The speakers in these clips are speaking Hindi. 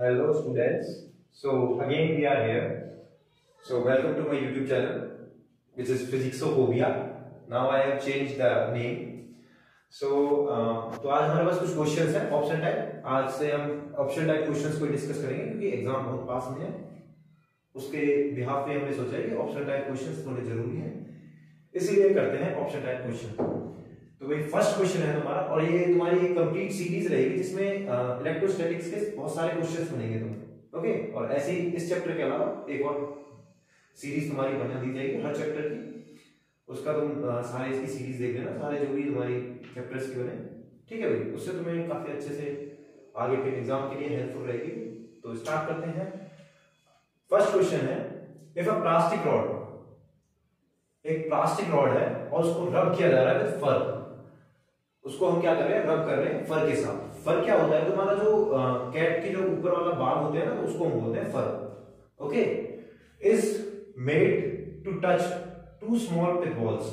Hello students. So again we are here. So welcome to my YouTube channel which is Physicsophobia. Now I have changed the name. So uh, तो आज हमारे पास कुछ क्वेश्चंस हैं ऑप्शन टाइप आज से हम ऑप्शन टाइप क्वेश्चंस को डिस्कस करेंगे क्योंकि एग्ज़ाम बहुत पास में है उसके बिहाफ पे हमने सोचा है कि ऑप्शन टाइप क्वेश्चंस थोड़े ज़रूरी हैं इसीलिए करते हैं ऑप्शन टाइप क्वेश्चन तो भाई फ़र्स्ट क्वेश्चन है तुम्हारा, और ये तुम्हारी कंप्लीट सीरीज़ रहेगी जिसमें इलेक्ट्रोस्टैटिक्स के बहुत सारे क्वेश्चंस बनेंगे तुम ओके और ऐसे ही इस चैप्टर के अलावा एक और सीरीज़ तुम्हारी बना दी जाएगी, हर चैप्टर की। उसका तुम सारे इसकी सीरीज़ देख लेना, सारे जो भी तुम्हारी चैप्टर्स की बने। ठीक है भाई? उससे तुम्हें काफ़ी अच्छे से आगे के एग्ज़ाम के लिए हेल्पफुल रहेगी। तो स्टार्ट करते हैं। फ़र्स्ट क्वेश्चन है इफ़ अ प्लास्टिक रॉड एक प्लास्टिक रॉड है, और उसको रब किया जा रहा है विद फर उसको हम क्या कर रहे हैं? रब कर रहे हैं फर के साथ। फर क्या होता है? तुम्हारा जो कैट के जो ऊपर वाला बाल होते हैं ना तो उसको हम बोलते हैं fur. Okay? Is made to touch to small pick balls.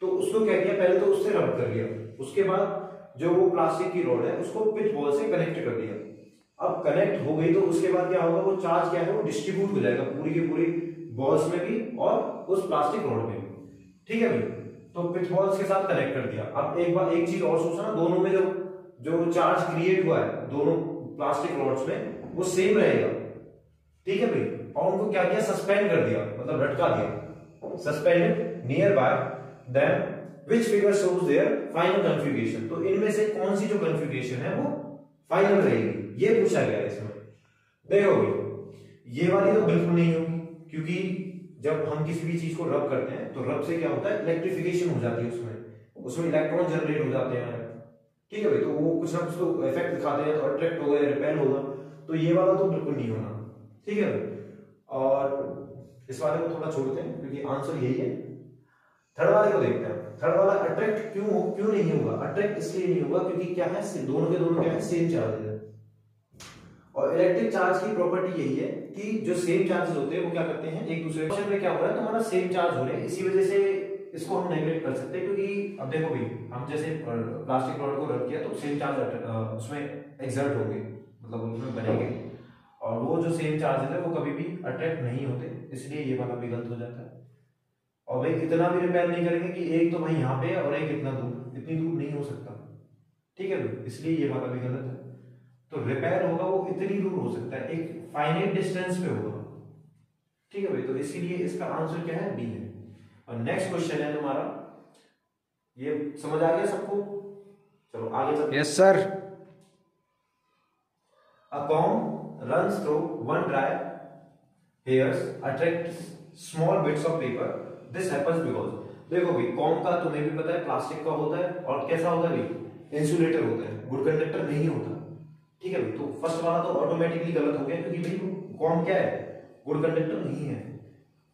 तो उसको क्या किया? पहले तो उससे रब कर लिया। उसके बाद जो वो प्लास्टिक की रोड है, उसको पिच बॉल से कनेक्ट कर दिया। अब कनेक्ट हो गई तो उसके बाद क्या होगा? वो चार्ज क्या है? वो डिस्ट्रीब्यूट हो जाएगा पूरी की पूरी बॉल्स में भी और उस प्लास्टिक रोड में भी। ठीक है भाई? तो पिच बॉल्स के साथ कनेक्ट कर दिया। अब एक बार, एक चीज़ और सोचना, दोनों में जो जो चार्ज क्रिएट हुआ है, दोनों प्लास्टिक रोड्स में, वो सेम रहेगा। ठीक है भाई? और उनको क्या किया? सस्पेंड कर दिया मतलब लटका दिया। Suspended near by then which figure shows there final configuration तो इनमें से कौन सी जो कन्फ्यूगेशन है, वो फाइनल रहेगी। ये पूछा गया इसमें। देखोगे ये वाली तो बिल्कुल नहीं होगी, क्योंकि जब हम किसी भी चीज़ को रब करते हैं तो रब से क्या होता है? इलेक्ट्रिफिकेशन हो जाती है उसमें। उसमें इलेक्ट्रॉन जनरेट हो जाते हैं। ठीक है भाई तो वो कुछ ना कुछ तो इफ़ेक्ट दिखाते हैं तो अट्रैक्ट होगा रिपेल होगा। तो ये वाला तो बिल्कुल नहीं होना। ठीक है और इस वाले को थोड़ा छोड़ते हैं, क्योंकि आंसर यही है। थर्ड वाले को देखते हैं। थर्ड वाला अट्रैक्ट क्यों क्यों नहीं होगा? अट्रैक्ट इसलिए नहीं होगा क्योंकि क्या है? दोनों के दोनों क्या है? सेम चार्ज है। और इलेक्ट्रिक चार्ज की प्रॉपर्टी यही है कि जो सेम चार्जेस होते हैं, वो क्या करते हैं? एक दूसरे क्वेश्चन में क्या हो रहा है? हमारा सेम चार्ज हो रहे हैं। इसी वजह से इसको हम नेगलेक्ट कर सकते हैं, क्योंकि अब देखो भाई, हम जैसे प्लास्टिक रॉड को रख किया तो सेम चार्ज उसमें एक्सर्ट होंगे मतलब उसमें बनेंगे। और वो जो सेम चार्जेस है, वो कभी भी अट्रैक्ट नहीं होते, इसलिए ये वाला भी गलत हो जाता है। और भाई, इतना भी रिपेयर नहीं करेंगे कि एक तो भाई यहाँ पे और एक इतना दूर। इतनी दूर नहीं हो सकता। ठीक है भाई? इसलिए ये वाला भी गलत है। तो रिपेयर होगा वो इतनी दूर हो सकता है। एक फाइनाइट डिस्टेंस पे होगा। ठीक है भाई तो इसीलिए इसका आंसर क्या है? बी है। और नेक्स्ट क्वेश्चन है तुम्हारा। ये समझ आ गया सबको? चलो आगे चलते yes sir A comb runs through one dry hairs attract small bits of paper. This happens because देखो भाई कॉम का तुम्हें भी पता है प्लास्टिक का होता है और कैसा होता है भाई? इंसुलेटर होता है। गुड कंडक्टर नहीं होता। ठीक है तो फ़र्स्ट वाला तो ऑटोमेटिकली गलत हो गया क्योंकि भाई वो कॉम क्या है? गुड कंडक्टर नहीं है।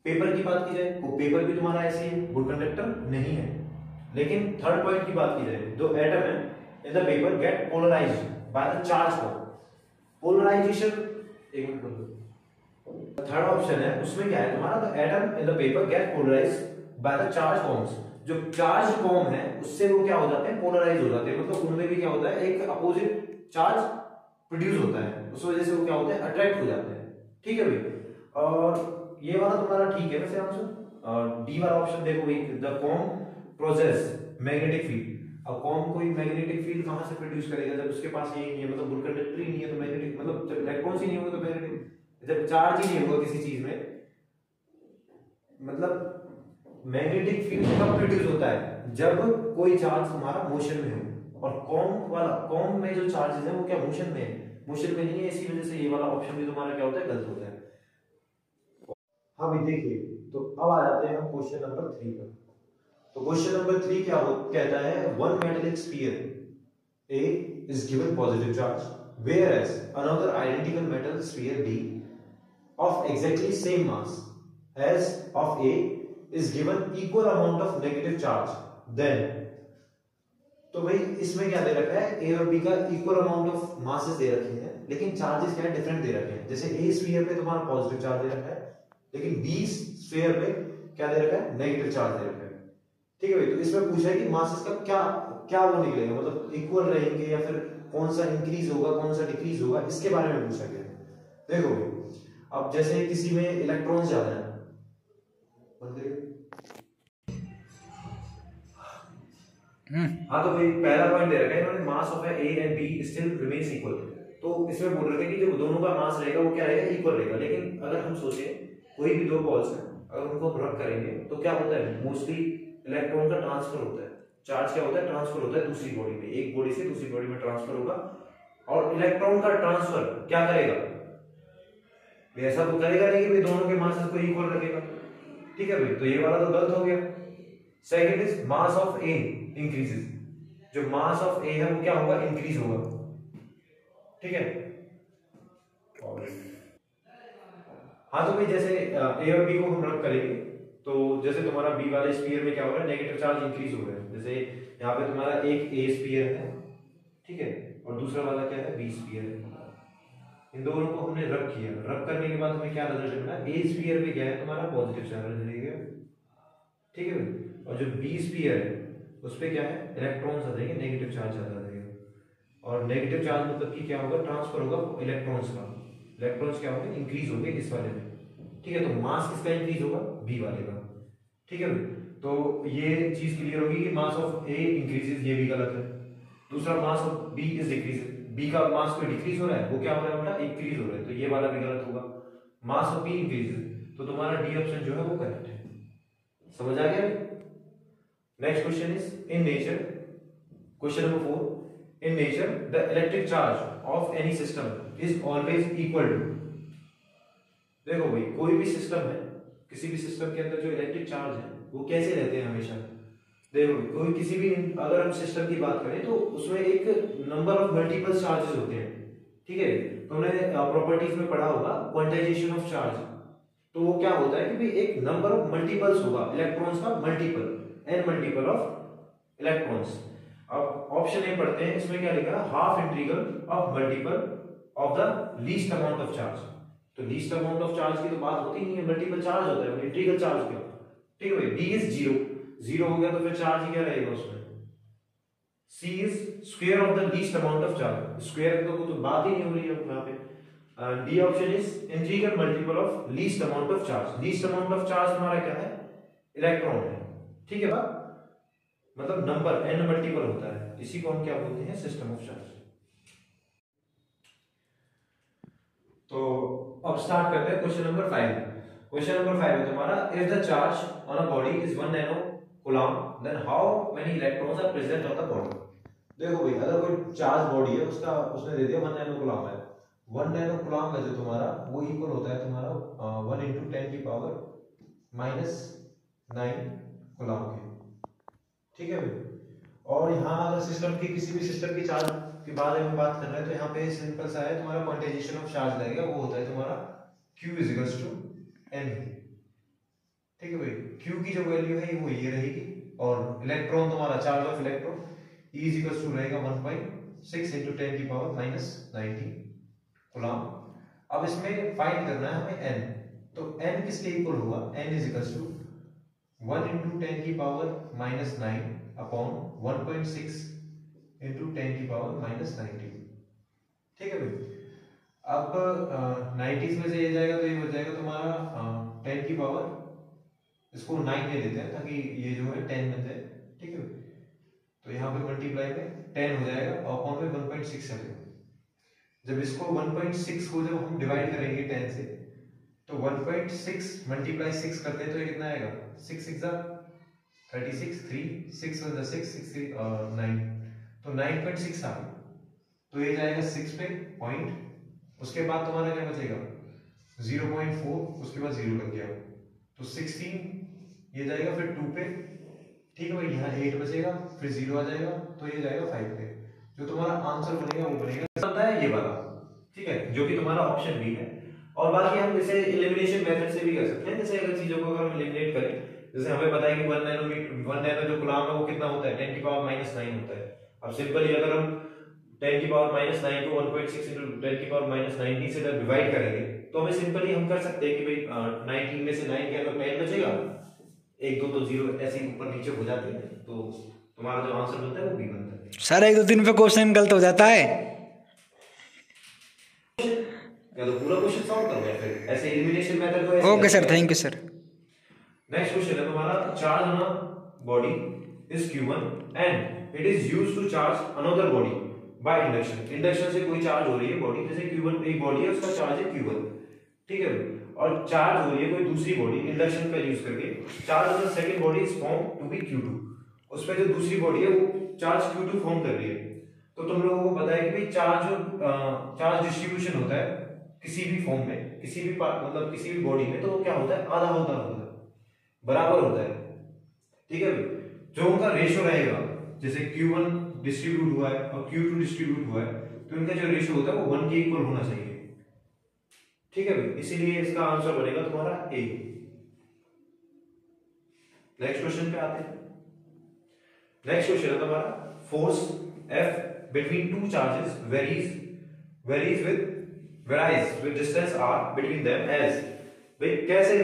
पेपर की बात की जाए वो पेपर भी तुम्हारा ऐसे ही गुड कंडक्टर नहीं है। लेकिन थर्ड पॉइंट की बात की जाए, जो एटम है in the paper get polarise by the charge form polarisation एक मिनट थर्ड ऑप्शन है, उसमें क्या है तुम्हारा? The atom in the paper get polarise by the charge forms जो चार्ज फॉर्म है, उससे वो क्या हो जाते हैं? पोलराइज हो जाते हैं। मतलब उनमें भी क्या होता है? एक अपोजिट चार्ज प्रोड्यूस होता है, उस वजह से वो क्या होते हैं अट्रैक्ट हो जाते हैं। ठीक है भाई? और ये वाला तुम्हारा ठीक है वैसे आंसर और डी वाला ऑप्शन देखो भाई the comb process magnetic field अब कॉम कोई मैग्नेटिक फ़ील्ड कहाँ से प्रोड्यूस करेगा? जब उसके पास ये नहीं है मतलब ही नहीं है तो मैग्नेटिक मतलब जब इलेक्ट्रॉन ही नहीं होगा तो मैग्नेटिक जब चार्ज ही नहीं होगा किसी चीज़ में मतलब मैग्नेटिक फ़ील्ड कब प्रोड्यूस होता है, जब कोई चार्ज हमारा मोशन में हो। और कॉम वाला कॉम में जो चार्जेस है, वो क्या मोशन में है? मोशन में नहीं है, इसी वजह से ये वाला ऑप्शन भी तुम्हारा क्या होता है? गलत होता है। हाँ भाई, देखिए तो अब आ जाते हैं हम क्वेश्चन नंबर थ्री पर। तो क्वेश्चन नंबर थ्री क्या हो, कहता है one metallic sphere A is given positive charge whereas another identical metal sphere B of exactly same mass as of A is given equal amount of negative charge then तो भाई, इसमें क्या दे रखा है? ए और बी का इक्वल अमाउंट ऑफ़ मासेस दे रखे हैं, लेकिन चार्जेस क्या है? डिफरेंट दे रखे हैं। जैसे ए स्फीयर पे तुम्हारा पॉजिटिव चार्ज दे रखा है, लेकिन बी स्फीयर पे क्या दे रखा है? नेगेटिव चार्ज दे रखा है। ठीक है भाई तो इसमें पूछा है कि मासेस का क्या क्या वो निकलेगा? मतलब इक्वल रहेंगे या फिर कौन सा इंक्रीज होगा, कौन सा डिक्रीज होगा? इसके बारे में पूछा गया देखो अब जैसे किसी में इलेक्ट्रॉन्स ज़्यादा है हाँ तो भाई, पहला पॉइंट दे रखा है इन्होंने mass of A and B still remains equal तो इसमें बोल रहे थे कि जो दोनों का मास रहेगा, वो क्या रहेगा? इक्वल रहेगा। लेकिन अगर हम सोचे, कोई भी दो बॉल्स हैं, अगर उनको हम रख करेंगे तो क्या होता है? मोस्टली इलेक्ट्रॉन का ट्रांसफ़र होता है। चार्ज क्या होता है? ट्रांसफ़र होता है दूसरी बॉडी में। एक बॉडी से दूसरी बॉडी में ट्रांसफ़र होगा। और इलेक्ट्रॉन का ट्रांसफ़र क्या करेगा? ऐसा तो करेगा नहीं कि दोनों के मास को इक्वल रखेगा। ठीक है भाई तो ये वाला तो गलत हो गया। Second is mass of A increases जो मास ऑफ़ ए है, वो क्या होगा? इंक्रीज होगा। ठीक है? हाँ तो भाई, जैसे ए और बी को हम रब करेंगे तो जैसे तुम्हारा बी वाले स्पीयर में क्या हो रहा है? नेगेटिव चार्ज इंक्रीज हो रहा है। जैसे यहाँ पे तुम्हारा एक ए स्पीयर है, ठीक है? और दूसरा वाला क्या है? बी स्पीयर इन दोनों को हमने रब किया। रब करने के बाद हमें क्या रिज़ल्ट मिला ए स्पीयर में क्या है? तुम्हारा पॉजिटिव चार्ज ठीक है और जो बी स्पीयर है उस पर क्या है? इलेक्ट्रॉन्स आ जाएँगे नेगेटिव चार्ज आ जाएगा। और नेगेटिव चार्ज मतलब कि क्या होगा? ट्रांसफ़र होगा इलेक्ट्रॉन्स का। इलेक्ट्रॉन्स क्या होंगे? इंक्रीज होंगे इस वाले में। ठीक है तो मास किसका इंक्रीज होगा? बी वाले का। ठीक है तो ये चीज़ क्लियर होगी कि मास ऑफ़ ए इंक्रीजेस ये भी गलत है। दूसरा mass of B is decrease B का मास कोई डिक्रीज हो रहा है, वो क्या हो रहा है बेटा? इंक्रीज हो रहा है। तो ये वाला भी गलत होगा। मास ऑफ़ बी इंक्रीज तो तुम्हारा डी ऑप्शन जो है वो करेक्ट है। समझ आ गया next question is in nature question number four in nature the electric charge of any system is always equal to देखो भाई, कोई भी सिस्टम है, किसी भी सिस्टम के अंदर जो इलेक्ट्रिक चार्ज है, वो कैसे रहते हैं हमेशा? देखो कोई किसी भी, अगर हम सिस्टम की बात करें तो उसमें एक नंबर ऑफ़ मल्टीपल चार्जेस होते हैं, ठीक है? हमने प्रॉपर्टीज़ में पढ़ा होगा क्वांटाइजेशन ऑफ़ चार्ज तो वो क्या होता है कि भाई, एक नंबर ऑफ़ मल्टीपल्स होगा इलेक्ट्रॉन्स का multiple N multiple of electrons अब ऑप्शन ए पढ़ते हैं, इसमें क्या लिखा? Half integral of multiple of the least amount of charge तो लीस्ट अमाउंट ऑफ़ चार्ज की तो बात होती नहीं है मल्टीपल चार्ज होता है इंटीग्रल चार्ज क्या? ठीक है भाई डी इज़ ज़ीरो ज़ीरो हो गया तो फिर चार्ज क्या रहेगा उसमें? C is square of the least amount of charge square तो तो बात ही नहीं हो रही है यहाँ पे। D option is integral multiple of least amount of charge least amount of charge हमारा क्या है? इलेक्ट्रॉन है। ठीक है बात? मतलब नंबर एन मल्टीपल होता है। इसी को हम क्या बोलते हैं? सिस्टम ऑफ़ चार्ज तो अब स्टार्ट करते हैं question number five question number five है तुम्हारा if the charge on a body is one nano coulomb then how many electrons are present on the body देखो भाई, अगर कोई चार्ज बॉडी है, उसका, उसने दे दिया 1 नैनो कूलम है। 1 नैनो कूलम है जो तुम्हारा, वो इक्वल होता है तुम्हारा 1 into 10 की पावर माइनस 9 कूलम के ठीक है भाई? और यहाँ अगर सिस्टम की किसी भी सिस्टम की चार्ज के बारे में बात कर रहे हैं तो यहाँ पे सिंपल सा है, तुम्हारा क्वांटाइजेशन ऑफ़ चार्ज लगेगा, वो होता है तुम्हारा Q equals to n ठीक है भाई? Q की जो वैल्यू है, वो ये रहेगी। और इलेक्ट्रॉन तुम्हारा charge of electron E equals to रहेगा 1.6 into 10 की पावर माइनस 90 कूलम अब इसमें फाइंड करना है हमें n तो n किसके इक्वल होगा n is equals to 1 into 10 की पावर माइनस 9 अपॉन 1.6 into 10 की पावर माइनस 90 ठीक है भाई? अब नाइन्टीज में से ये जाएगा तो ये हो जाएगा तुम्हारा टेन की पावर इसको नाइन ले देते हैं ताकि ये जो है टेन बन जाए। ठीक है तो यहाँ पे मल्टीप्लाई में टेन हो जाएगा और अपॉन में वन पॉइंट सिक्स चलेगा जब इसको वन पॉइंट सिक्स को जब हम डिवाइड करेंगे टेन से तो one point six multiply six करते हैं तो ये कितना आएगा? Six six thirty six three six six six three nine तो नाइन पॉइंट सिक्स आ तो ये जाएगा सिक्स पे पॉइंट उसके बाद तुम्हारा क्या बचेगा? 0.4 उसके बाद ज़ीरो लग गया। तो 16 ये जाएगा फिर 2 पे। ठीक है भाई, यहाँ 8 बचेगा, फिर ज़ीरो आ जाएगा तो ये जाएगा 5 पे। जो तुम्हारा आंसर बनेगा, वो बनेगा। है ये वाला, ठीक है, जो कि तुम्हारा ऑप्शन बी है। और बाकी हम इसे एलिमिनेशन मेथड से भी कर सकते हैं। जैसे अगर चीज़ों को अगर हम एलिमिनेट करें, जैसे हमें पता है कि 1 नैनोमीटर 1 नैनो जो गुलाम है वो कितना होता है? 10 की पावर माइनस 9 होता है। अब सिंपली अगर हम टेन की पावर माइनस नाइन को one point six into ten की पावर माइनस नाइनटीन से जब डिवाइड करेंगे तो हमें सिंपली हम कर सकते हैं कि भाई नाइनटीन में से नाइन के अंदर टेन बचेगा। एक, दो तो ज़ीरो ऐसे ऊपर नीचे हो जाते हैं। तो तुम्हारा जो आंसर बनता है वो बी बनता है। सर एक दो दिन पे क्वेश्चन गलत हो जाता है। या तो पूरा क्वेश्चन सॉल्व करो या फिर। ऐसे एलिमिनेशन मेथड को okay sir thank you sir next question है तुम्हारा। Charge on a body is q1 and it is used to charge another body by induction induction से कोई चार्ज हो रही है बॉडी जैसे q1 एक बॉडी है उसका चार्ज है q1 ठीक है? और चार्ज हो रही है कोई दूसरी बॉडी इंडक्शन का यूज़ करके। Charge on second body is form to be q2 उस पे जो दूसरी बॉडी है वो चार्ज q2 फॉर्म कर रही है। तो तुम लोगों को पता है कि चार्ज चार्ज डिस्ट्रीब्यूशन होता है। किसी भी फॉर्म में, किसी भी पार्ट मतलब किसी भी बॉडी में तो वो क्या होता है? आधा होता होता है। बराबर होता है। ठीक है जो उनका रेशियो रहेगा, जैसे Q1 डिस्ट्रीब्यूट हुआ है और Q2 डिस्ट्रीब्यूट हुआ है तो इनका जो रेशियो होता है वो वन के इक्वल होना चाहिए। ठीक है भाई? इसीलिए इसका आंसर बनेगा तुम्हारा ए नेक्स्ट क्वेश्चन पे आते हैं। नेक्स्ट क्वेश्चन है तुम्हारा। Force F between two charges varies varies with varies with distance r between them as. भाई, कैसे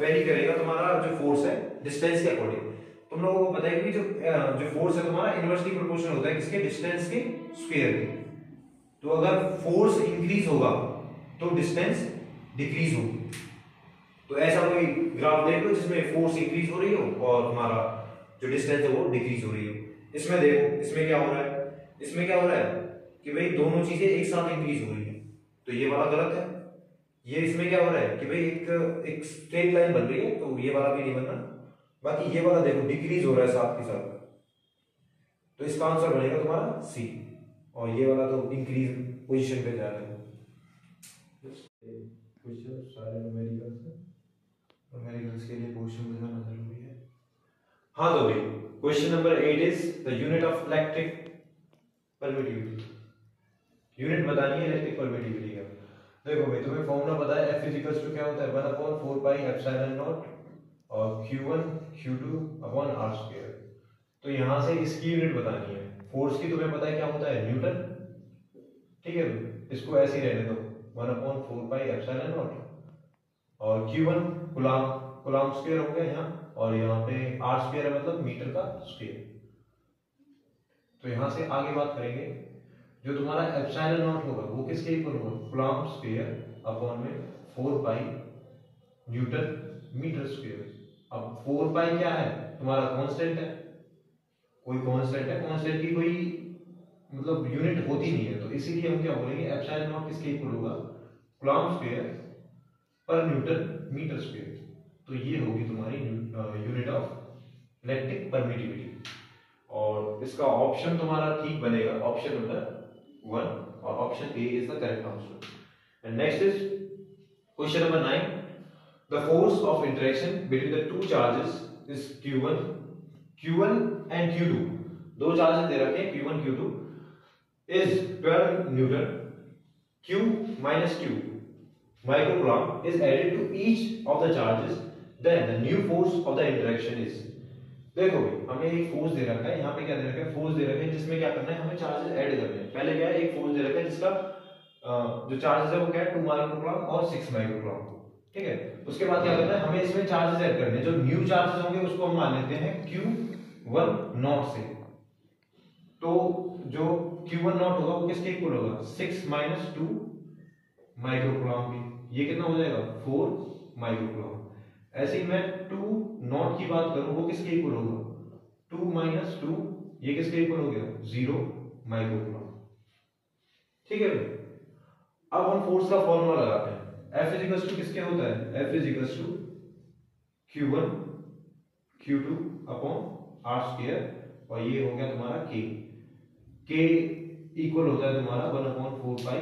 वेरी करेगा तुम्हारा जो फोर्स है डिस्टेंस के अकॉर्डिंग तुम लोगों को पता है कि जो जो फोर्स है तुम्हारा इनवर्सली प्रोपोर्शनल होता है किसके? डिस्टेंस के स्क्वायर के. तो अगर फोर्स इंक्रीज होगा तो डिस्टेंस डिक्रीज होगी. तो ऐसा कोई ग्राफ देख जिसमें फोर्स इंक्रीज हो रही हो और तुम्हारा जो डिस्टेंस है वो डिक्रीज हो रही हो. इसमें देखो, इसमें क्या हो रहा है? इसमें क्या हो रहा है? कि भाई दोनों चीज़ें एक साथ इंक्रीज हो रही तो ये वाला गलत है। ये इसमें क्या हो रहा है कि भाई एक एक स्ट्रेट लाइन बन रही है तो ये वाला भी नहीं बनना। बाकी ये वाला देखो डिक्रीज हो रहा है साथ के साथ। तो इसका आंसर बनेगा तुम्हारा सी और ये वाला तो इंक्रीज पोजीशन पे जा रहा है। हाँ। तो भाई question number eight is the unit of electric permittivity unit बतानी है इलेक्ट्रिक परमिटिविटी का। देखो भाई, तुम्हें फॉर्मूला पता है, F इक्वल्स टू क्या होता है? 1 अपॉन 4 पाई एप्सिलॉन नॉट और Q1 Q2 upon r square तो यहाँ से इसकी यूनिट बतानी है। फोर्स की तुम्हें पता है क्या होता है? न्यूटन ठीक है? इसको ऐसे ही रहने दो। 1 अपॉन 4 पाई एप्सिलॉन नॉट और Q1 कूलम कूलम स्क्वायर हो गया यहाँ, और यहाँ पे r स्क्वायर है मतलब मीटर का स्क्वायर तो यहाँ से आगे बात करेंगे। जो तुम्हारा एप्सिलॉन नॉट होगा, वो किसके इक्वल होगा? कूलम्ब स्क्वायर अपॉन में 4 पाई न्यूटन मीटर स्क्वायर अब 4 पाई क्या है? तुम्हारा कांस्टेंट है। कोई कांस्टेंट है? कांस्टेंट की कोई मतलब यूनिट होती नहीं है। तो इसीलिए हम क्या बोलेंगे? एप्सिलॉन नॉट किसके इक्वल होगा? कूलम्ब स्क्वायर पर न्यूटन मीटर स्क्वायर तो ये होगी तुम्हारी यूनिट ऑफ़ इलेक्ट्रिक परमिटिविटी और इसका ऑप्शन तुम्हारा ठीक बनेगा। Option number वन और option A is the correct answer and next is question number nine the force of interaction between the two charges is q1 q1 and q2 दो चार्जेस दे रखे हैं q1 q2 is 12 newton q minus q microcoulomb is added to each of the charges then the new force of the interaction is देखो हमें एक फोर्स दे रखा है, यहाँ पे क्या दे रखा है? फोर्स दे रखा है, जिसमें क्या करना है, हमें चार्जेस ऐड करने हैं। पहले क्या है, एक फोर्स दे रखा है, जिसका जो चार्जेस है वो क्या है? टू माइक्रोकूलम और सिक्स माइक्रोकूलम ठीक है? उसके बाद क्या करना है, हमें इसमें चार्जेस ऐड करने हैं। जो न्यू चार्जेस होंगे, उसको हम मान लेते हैं क्यू वन नॉट से। तो जो क्यू वन नॉट होगा, वो किसके इक्वल होगा? सिक्स माइनस टू माइक्रोकूलम की। ये कितना हो जाएगा? फोर माइक्रोकूलम ऐसे ही मैं टू नॉट की बात करूँ, वो किसके इक्वल होगा? टू माइनस टू ये किसके इक्वल हो गया? ज़ीरो माइक्रोकूलम ठीक है अब हम फोर्स का फॉर्मूला लगाते हैं। F इज़ इक्वल टू किसके होता है? F is equal to Q1 Q2 upon R square और ये हो गया तुम्हारा के K इक्वल होता है तुम्हारा 1 अपॉन 4 पाई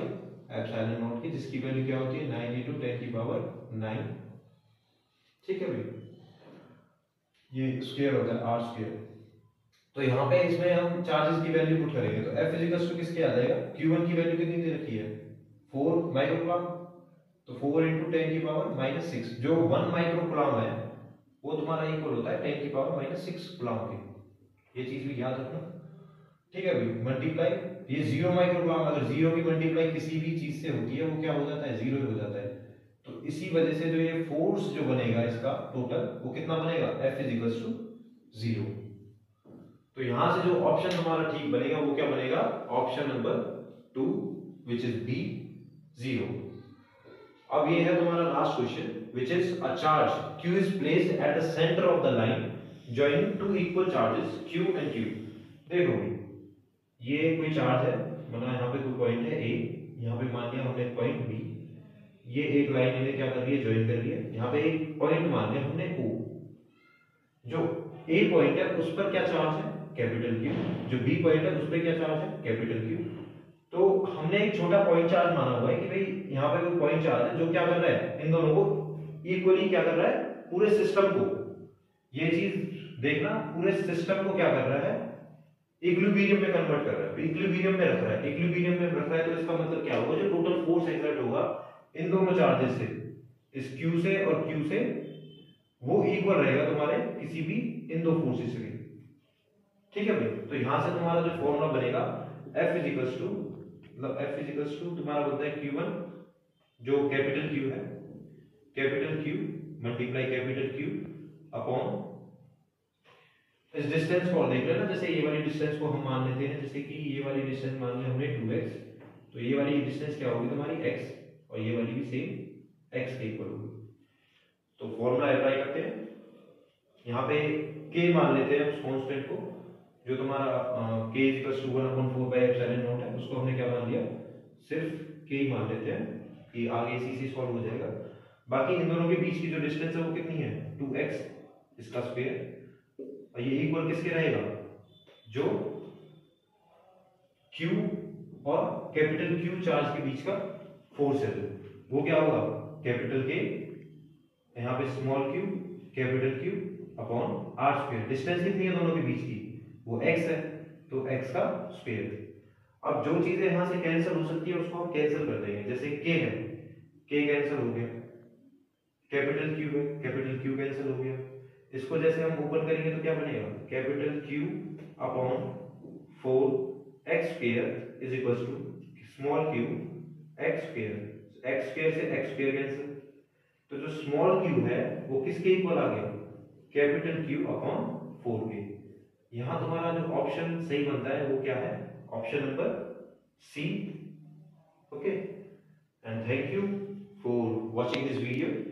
एप्सिलॉन नॉट की, जिसकी वैल्यू क्या होती है? नाइन इंटू टेन की पावर 9 ठीक है भाई। ये स्क्वायर होता है आर स्क्वायर तो यहाँ पे इसमें हम चार्जेस की वैल्यू पुट करेंगे। तो एफ़ इजिकल्स टू किसके आ जाएगा? Q1 की वैल्यू कितनी दे रखी है? 4 माइक्रोकूलम तो 4 into 10 की पावर माइनस सिक्स जो 1 माइक्रोकूलम है वो तुम्हारा इक्वल होता है 10 की पावर माइनस सिक्स कूलम के। ये चीज़ भी याद रखना। ठीक है भाई मल्टीप्लाई ये ज़ीरो माइक्रोकूलम अगर ज़ीरो की मल्टीप्लाई किसी भी चीज़ से होती है वो क्या हो जाता है? ज़ीरो हो जाता है। इसी वजह से जो ये फोर्स जो बनेगा इसका टोटल वो कितना बनेगा? F is equal to zero तो यहाँ से जो ऑप्शन हमारा ठीक बनेगा, वो क्या बनेगा? Option number two which is B zero अब ये है तुम्हारा last question which is a charge Q is placed at the centre of the line joining two equal charges q and Q देखो, ये कोई चार्ज है मतलब यहाँ पे कोई पॉइंट है, a, यहाँ पे मान लिया हमने पॉइंट b. ये एक लाइन इन्हें क्या कर रही है? ज्वाइन कर रही यहाँ पे एक पॉइंट मान लिया हमने o जो a पॉइंट है, उस पर क्या चार्ज है? कैपिटल Q जो b पॉइंट है, उस पर क्या चार्ज है? कैपिटल Q तो हमने एक छोटा पॉइंट चार्ज माना हुआ है कि भाई यहाँ पे कोई पॉइंट चार्ज है, जो क्या कर रहा है? इन दोनों को इक्वली क्या कर रहा है? पूरे सिस्टम को। ये चीज़ देखना, पूरे सिस्टम को क्या कर रहा है? इक्विलिब्रियम में कन्वर्ट कर रहा है। इक्विलिब्रियम में रख रहा है। इक्विलिब्रियम में रख रहा है तो इसका मतलब क्या होगा? जो टोटल फोर्स एक्सर्ट होगा इन दोनों चार्जेस से, इस Q से और Q से, वो इक्वल रहेगा तुम्हारे किसी भी इन दो फोर्सेस के ठीक है भाई? तो यहाँ से तुम्हारा जो फॉर्मूला बनेगा, F इज़ इक्वल्स टू मतलब F इज़ इक्वल्स टू तुम्हारा बनता है Q1 जो कैपिटल Q है। Capital Q multiply capital Q upon इस डिस्टेंस को देख लेना, जैसे ये वाली डिस्टेंस को हम मान लेते हैं, जैसे कि ये वाली डिस्टेंस मान लिया हमने 2x तो ये वाली डिस्टेंस क्या होगी तुम्हारी x? और ये वाली भी सेम x के इक्वल होगी। तो फॉर्मूला अप्लाई करते हैं। यहाँ पे k मान लेते हैं उस कांस्टेंट को, जो तुम्हारा k equals to 1 upon 4 by epsilon naught है, उसको हमने क्या मान लिया? सिर्फ़ k मान लेते हैं कि आगे इसी से सॉल्व हो जाएगा। बाकी इन दोनों के बीच की जो डिस्टेंस है वो कितनी है? 2x इसका स्क्वायर और ये इक्वल किसके रहेगा? जो q और कैपिटल Q चार्ज के बीच का फोर्स है वो क्या होगा? कैपिटल के, यहाँ पे small Q capital Q upon R square. Distance कितनी है दोनों के बीच की? वो x है तो x का स्क्वायर। अब जो चीज़ें यहाँ से कैंसिल हो सकती है, उसको हम कैंसिल कर देंगे। जैसे के है के कैंसिल हो गया। कैपिटल Q है, कैपिटल Q कैंसिल हो गया। इसको जैसे हम ओपन करेंगे तो क्या बनेगा? Capital Q upon four X square is equal to small q X square X square से एक्स स्क्र कैंसिल तो जो स्मॉल क्यू है, वो किसके इक्वल आ गया? कैपिटल क्यू अपॉन फोर के। यहाँ तुम्हारा जो ऑप्शन सही बनता है, वो क्या है? Option number C okay and thank you for watching this video.